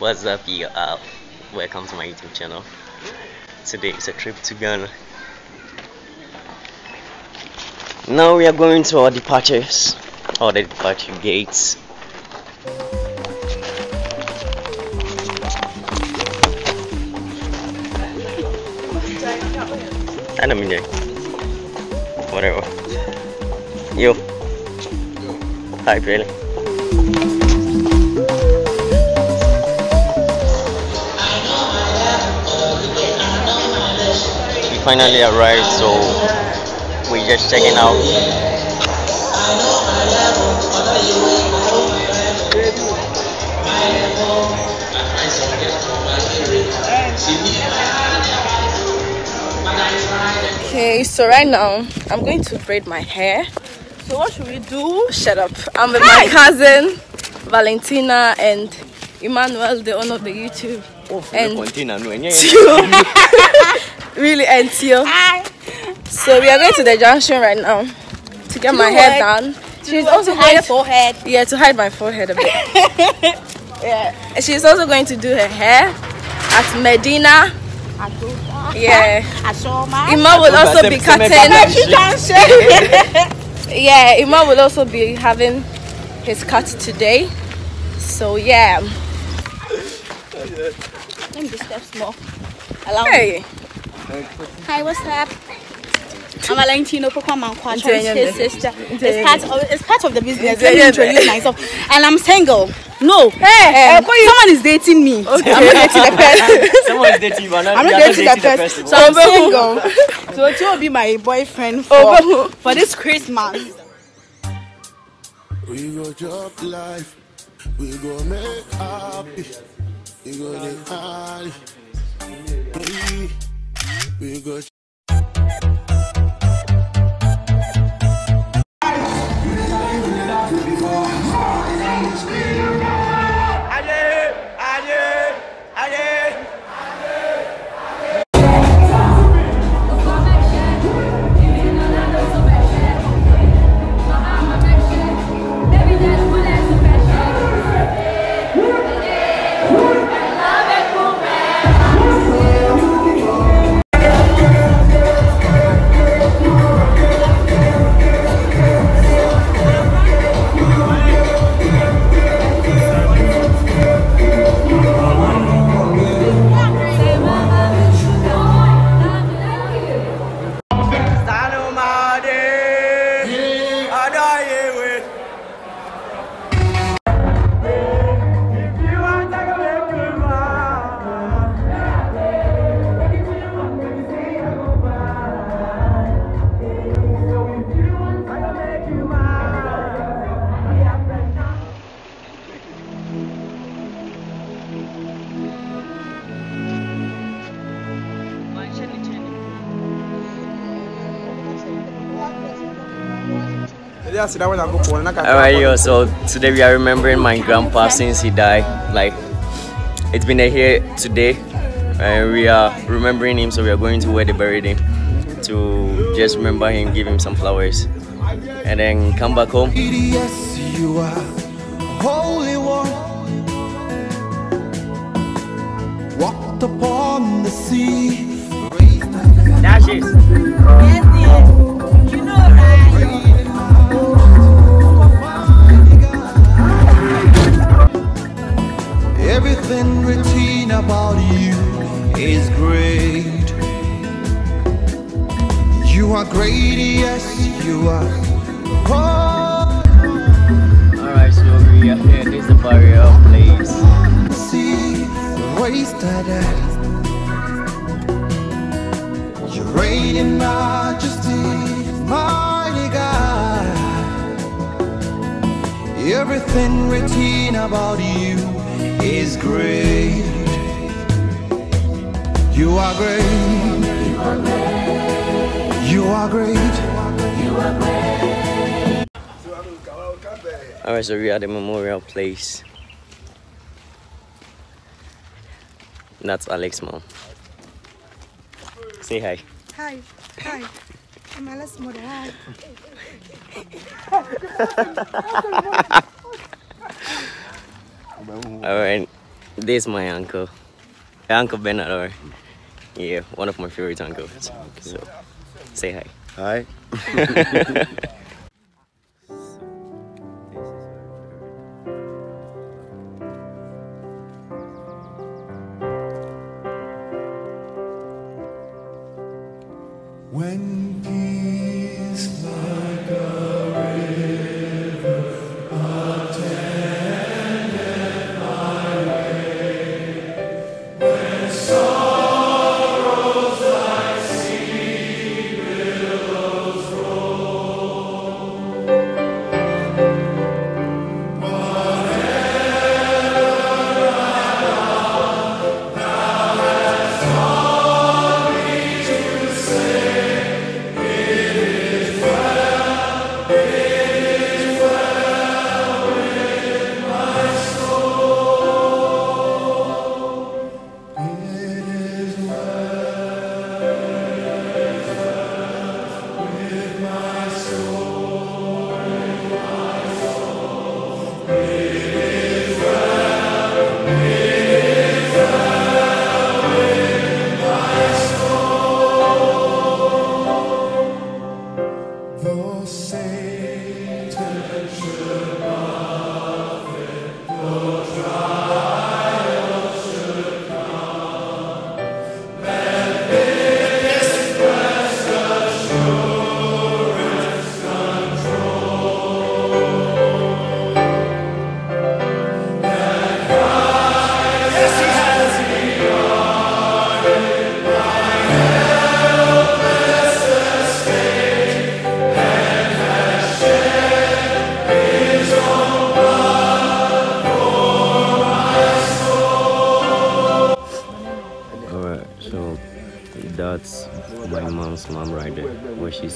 What's up, you uh, welcome to my YouTube channel. Today is a trip to Ghana. Now we are going to our departures, or the departure gates. I don't mean Whatever. Yo. Hi, Bailey. Finally arrived, so we're just checking out. Okay, so right now I'm going to braid my hair. So what should we do? Shut up. I'm with my cousin Valentina and Emmanuel, the owner of the YouTube. And Tio. really and Tio. So we are going to the junction right now to get my hair done. She's also to hide going the forehead. yeah, to hide my forehead a bit. yeah. And she's also going to do her hair at Medina. Yeah. I saw my. Ima will also be cutting. yeah, Ima will also be having his cut today. So yeah. Let me just step small. Allow me. Hi, what's up? I'm Valentino Pokemon Quattro. Into It's his sister. It's part of it's part of the business. Let me introduce myself. And I'm single. No. Hey, Um, someone is dating me. Okay. I'm not dating the person. Someone is dating you, but not, I'm you not are dating the person. So I'm single. so it will be my boyfriend for, for this Christmas. We go job life, we go make happy, we go the high, we, we go. Alright, yo, so today we are remembering my grandpa since he died. Like, it's been a year today, and we are remembering him, so we are going to where they buried him to just remember him, give him some flowers, and then come back home. Yes, you are holy one. Walked upon the sea. Dashes. Everything written about you is great. You are great, yes, you are. Oh, Alright, so we are here. This is the burial place. see, wasted it. You reign in majesty, mighty Everything written about you is great. You are great. You are great. You are great. Alright, so we are at the memorial place. That's Alex mom. Say hi. Hi. Hi. I'm Alice Mother. Hi. Alright. This is my uncle. Uncle Bernard. Yeah, one of my favorite uncles. So, say hi. Hi.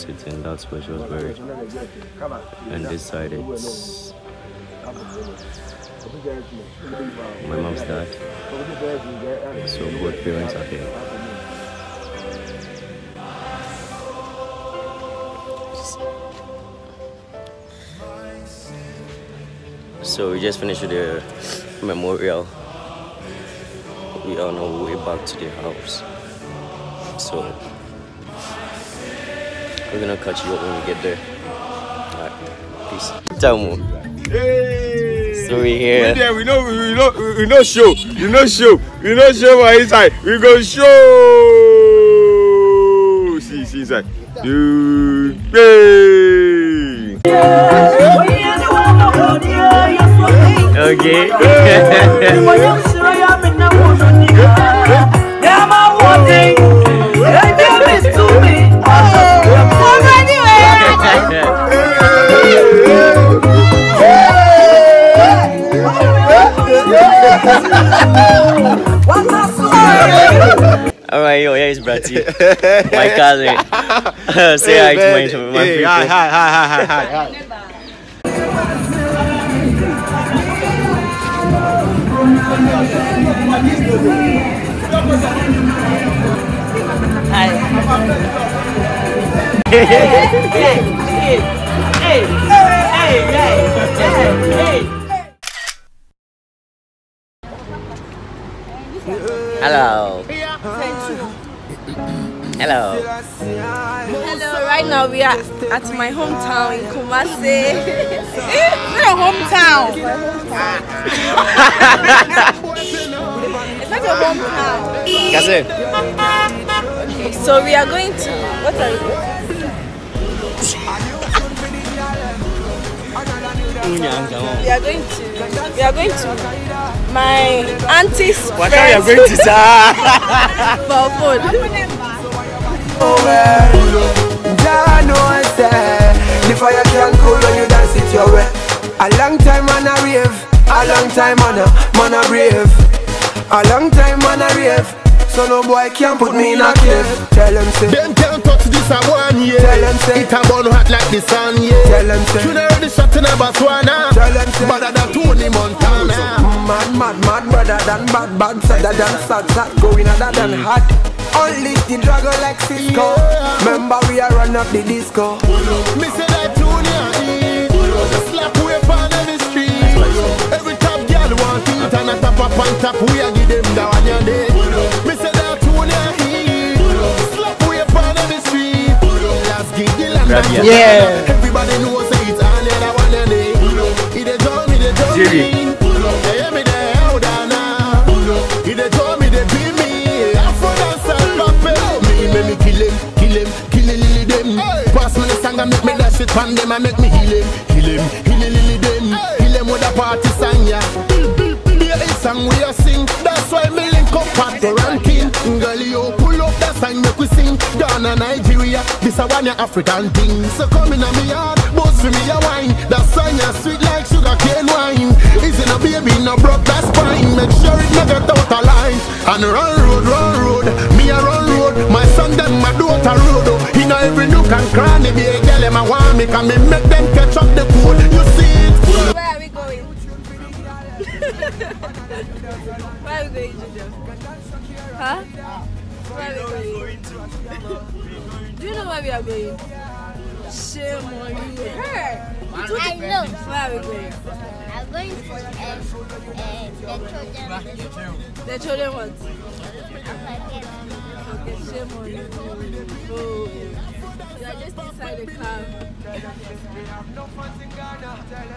she's sitting. That's where she was buried. And this side it's my mom's dad. So both parents are here. So we just finished the memorial. We are on our way back to the house. So we're gonna catch you up when we get there. Alright, peace. Ciao, Mo. So we here. Yeah, we know, we know, we know show. You know show. You know show for inside. We go show. See, see inside. Do bang. Okay. Alright, yo, here's Bratty. my cousin. Say hi to my, to my Hey, people. hi, hi, hi, hi, hi, hi. Hello. Hello. Hello, right now we are at my hometown in Kumasi. not your hometown. it's not your hometown. Cousin. Okay, so we are going to what are you? We are going to we are going to my auntie's What are you going to say? for food. Jah know I say The fire can cool when you dance it your way A long time on a rave A long time on a, man a brave A long time on a rave So no boy can't put me in a cave Tell him say Them can't touch this a one year. Tell them say- It a burn hot like the sun, yeah. Tell them say- Should already shot in a Botswana. Tell them say- Better than Tony Montana. Mad, mad, mad, brother than bad, bad, sadder than sad, sad, going other than hot. Only the dragon like Cisco. Remember we are run up the disco. Me say that tune ya eat. Slap way on every street. Every top girl want it and a top up on on top, we a give them the one you day. Me say that tune ya heat. Slap we up on the street. Last gig, the land Grab and ya. Jamaica. Yeah. Dash them and make me heal him, heal him, heal him, lily them. Heal him with a party song, yeah. Be a song we a sing. That's why me link up at the ranking. Girl, you oh, pull up that song make we sing. Ghana, Nigeria, this a one ya African thing. So come in a me yard, boast for me a wine. That song ya sweet like sugar cane wine. Is it a baby, no broke that's fine. Make sure it never get out of line. And run road, run road, me a run road. My son them my daughter road. In every nook and cranny, be a girl them a want me. Can me make them catch up the code. You see it? Where are we going? Where are we going, Julia? Huh? Where are we going? Do you know where we are going? Shame on you. Hey! I know. Where are we going? I'm going to uh, uh, the children. The children want. Okay. Okay, shame on you. Oh, you are just inside the car.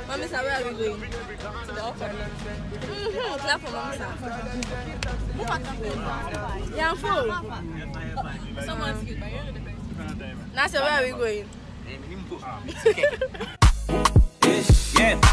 Mommy, sir, where are we going? To the office. Mm-hmm. Clap for mommy, sir. Yeah, I'm full. Someone's cute, but where are we going? Yeah.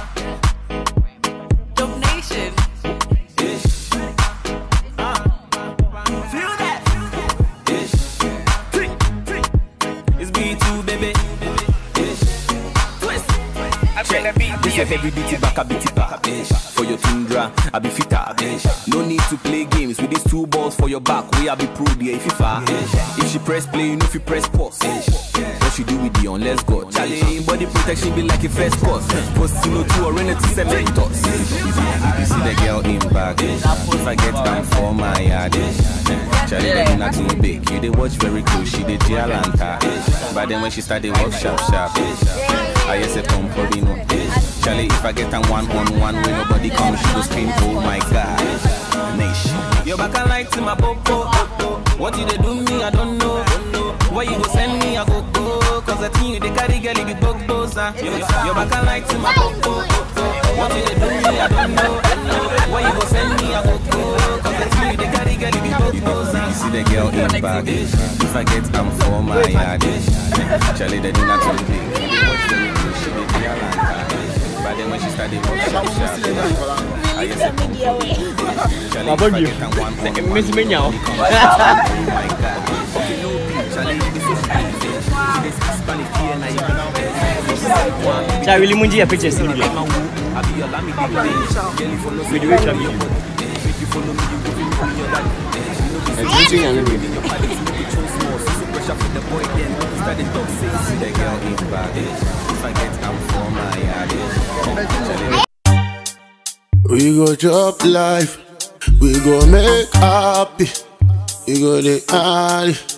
This a heavy beaty back, a beaty back. For your tundra, I be fitter. No need to play games with these two balls for your back. We I be pro there if you far. If she press play, you know if you press pause. What she do with the on, let's go. Charlie, body protection be like a first course. Post to no two or to cement us. If you see the girl in back, if I get down for my yard. Charlie, body not too big. You they watch very close, she did Gialanta. But then when she start, they walk sharp, sharp. I just a pump for no. Charlie, if I get on one on one when nobody comes, she go scream, oh my god. Nation. Your back I like to my popo. What you they do me, I don't know. Where you go send me, I go go. Cause I think you they carry girl, you be bug boss. ah. Your your back I like to my popo. What you they do me, I don't know. Where you go send me, I go go. Cause I think you they carry girl, you be bug boss. ah. You see the girl in back. If I get am for my yard. Charlie, they do not too big. at them when she started I guess I can Miss Minyao. Chai, really mungi ya pictures in here. With which I'm here. Everything I'm here. Pressure for the boy then. See the girl. If I get am for my. We go chop life, we go make happy, we go the hard.